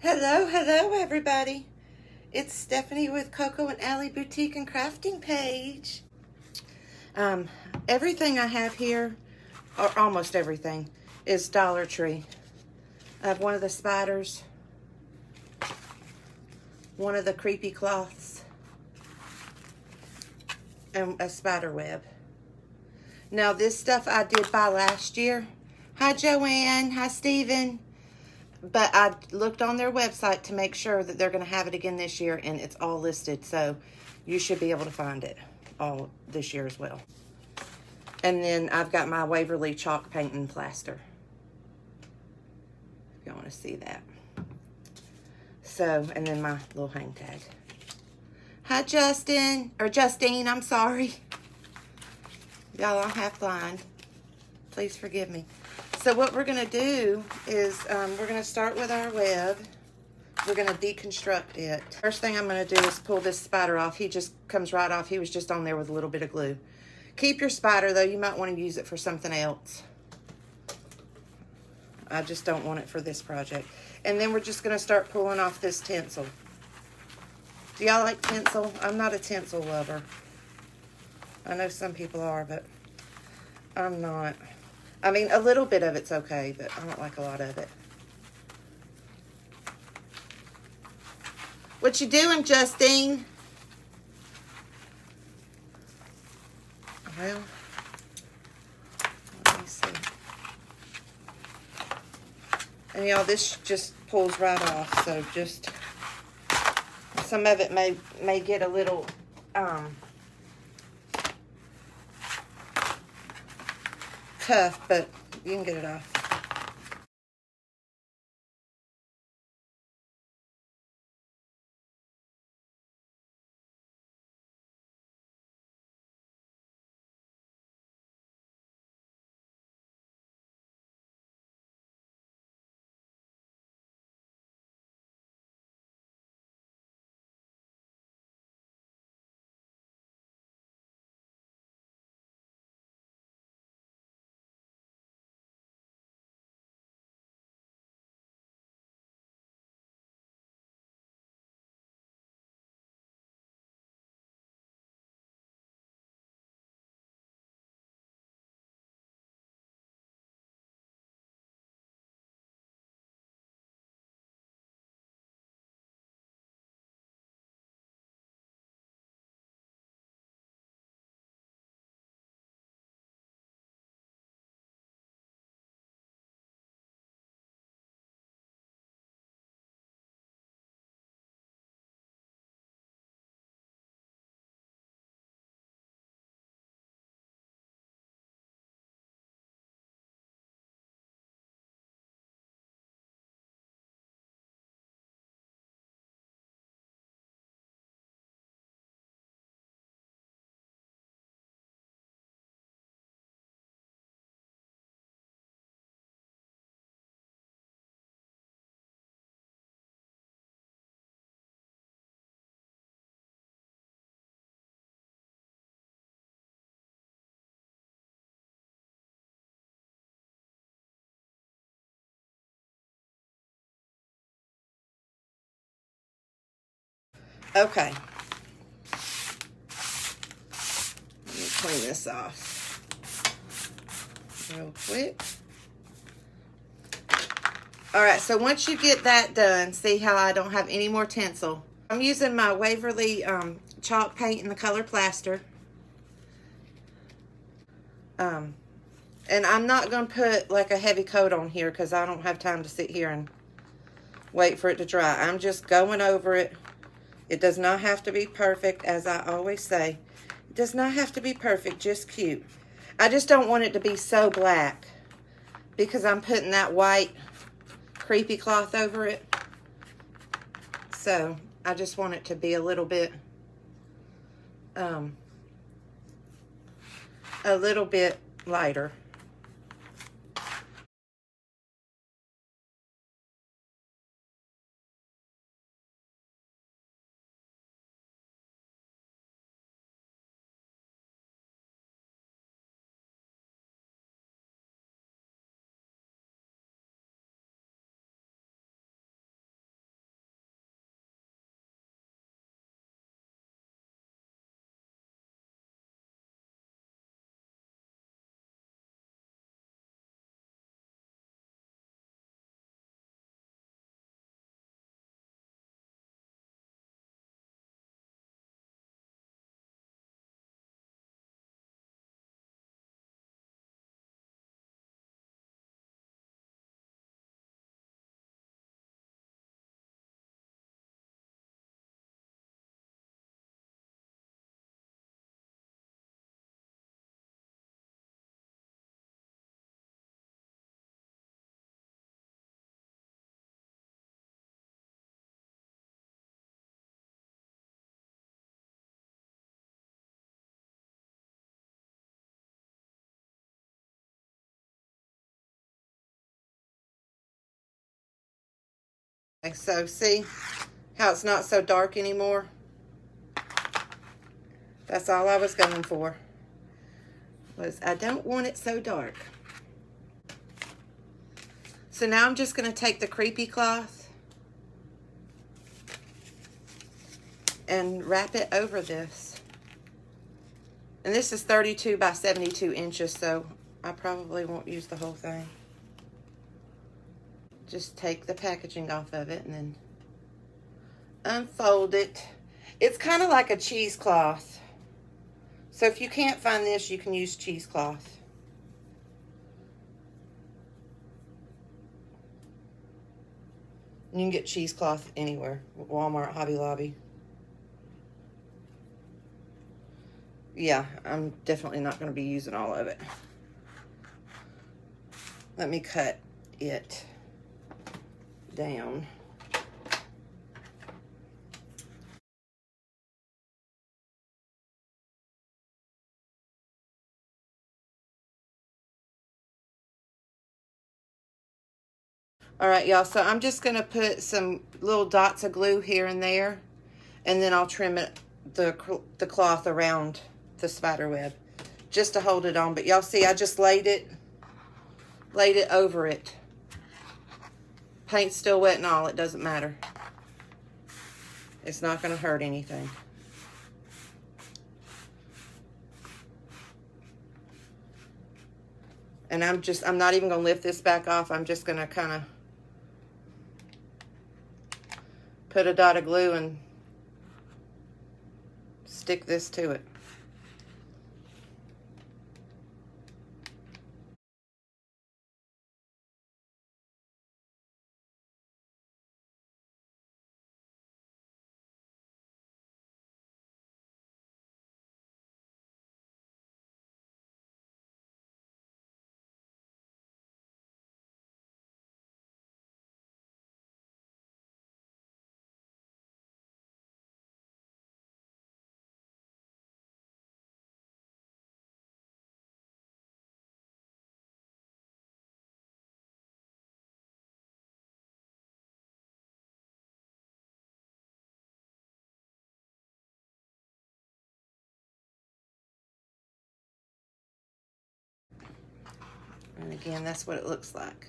Hello, hello, everybody. It's Stephanie with Coco and Aly Boutique and Crafting Page. Um, everything I have here, or almost everything, is Dollar Tree. I have one of the spiders, one of the creepy cloths, and a spider web. Now, this stuff I did buy last year. Hi, Joanne. Hi, Steven but I looked on their website to make sure that they're going to have it again this year, and it's all listed. So you should be able to find it all this year as well. And then I've got my Waverly chalk paint and plaster. If y'all want to see that. So, and then my little hang tag. Hi, Justin. Or Justine, I'm sorry. Y'all, I'm half blind. Please forgive me. So what we're going to do is um, we're going to start with our web. We're going to deconstruct it. First thing I'm going to do is pull this spider off. He just comes right off. He was just on there with a little bit of glue. Keep your spider, though. You might want to use it for something else. I just don't want it for this project. And then we're just going to start pulling off this tinsel. Do y'all like tinsel? I'm not a tinsel lover. I know some people are, but I'm not. I mean, a little bit of it's okay, but I don't like a lot of it. What you doing, Justine? Well, let me see. And y'all, this just pulls right off, so just some of it may may get a little um tough, but you can get it off. Okay. Let me clean this off real quick. All right, so once you get that done, see how I don't have any more tinsel. I'm using my Waverly um, chalk paint in the color plaster. Um, and I'm not going to put like a heavy coat on here because I don't have time to sit here and wait for it to dry. I'm just going over it it does not have to be perfect, as I always say. It does not have to be perfect, just cute. I just don't want it to be so black because I'm putting that white creepy cloth over it. So I just want it to be a little bit, um, a little bit lighter. So see how it's not so dark anymore? That's all I was going for. Was I don't want it so dark. So now I'm just going to take the creepy cloth and wrap it over this. And this is 32 by 72 inches, so I probably won't use the whole thing. Just take the packaging off of it and then unfold it. It's kind of like a cheesecloth. So if you can't find this, you can use cheesecloth. You can get cheesecloth anywhere. Walmart, Hobby Lobby. Yeah, I'm definitely not going to be using all of it. Let me cut it down. All right, y'all, so I'm just to put some little dots of glue here and there, and then I'll trim it, the, the cloth around the spider web just to hold it on. But y'all see, I just laid it, laid it over it. Paint's still wet and all, it doesn't matter. It's not going to hurt anything. And I'm just, I'm not even going to lift this back off. I'm just going to kind of put a dot of glue and stick this to it. And again, that's what it looks like.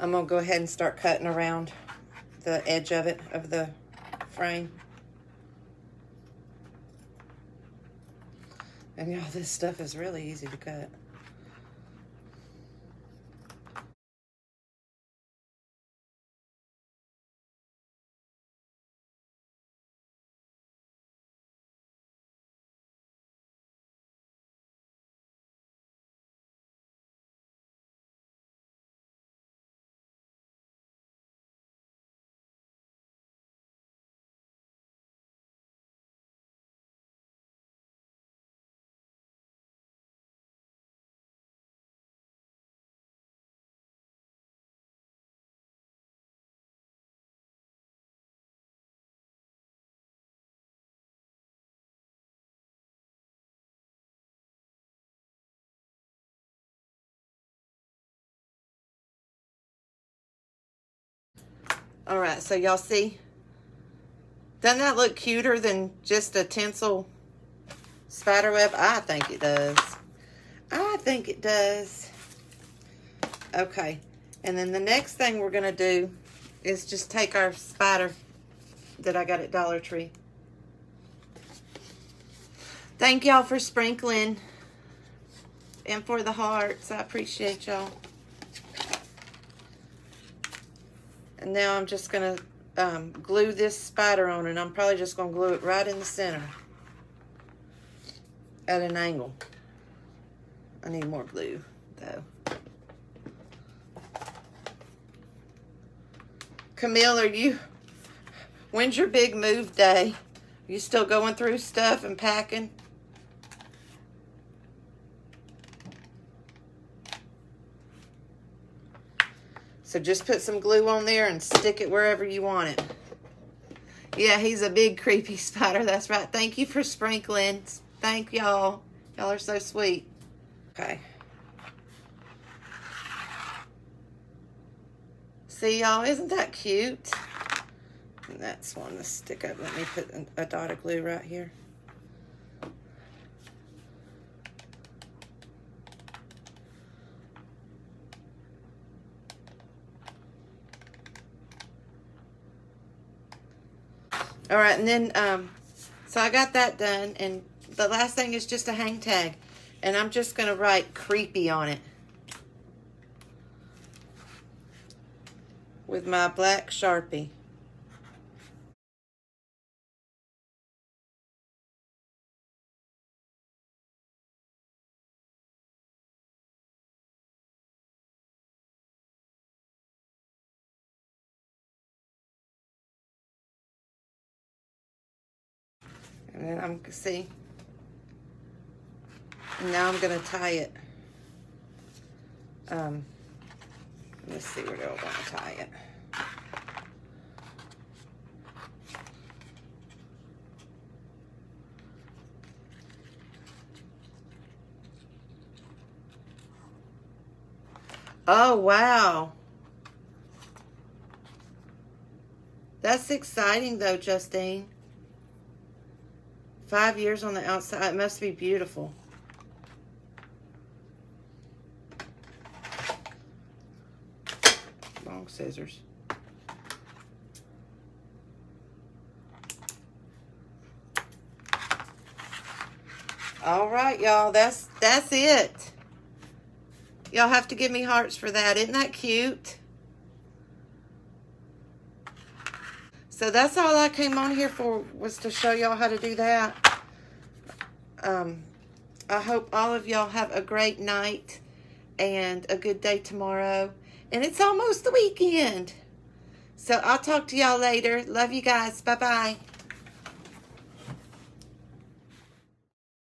I'm gonna go ahead and start cutting around the edge of it, of the frame. And y'all, this stuff is really easy to cut. All right, so y'all see? Doesn't that look cuter than just a tinsel spider web? I think it does. I think it does. Okay, and then the next thing we're to do is just take our spider that I got at Dollar Tree. Thank y'all for sprinkling and for the hearts. I appreciate y'all. And now I'm just going to um, glue this spider on and I'm probably just going to glue it right in the center at an angle. I need more glue though. Camille, are you, when's your big move day? Are you still going through stuff and packing? So just put some glue on there and stick it wherever you want it. Yeah, he's a big creepy spider. That's right. Thank you for sprinkling. Thank y'all. Y'all are so sweet. Okay. See y'all, isn't that cute? And that's one to stick up. Let me put a dot of glue right here. All right, and then, um, so I got that done, and the last thing is just a hang tag. And I'm just going to write creepy on it. With my black Sharpie. And then I'm, see, and now I'm going to tie it. Um, let's see where do I want to tie it. Oh, wow. That's exciting, though, Justine. Five years on the outside. It must be beautiful. Long scissors. All right, y'all. That's that's it. Y'all have to give me hearts for that. Isn't that cute? So that's all I came on here for was to show y'all how to do that. Um, I hope all of y'all have a great night and a good day tomorrow. And it's almost the weekend. So I'll talk to y'all later. Love you guys. Bye-bye.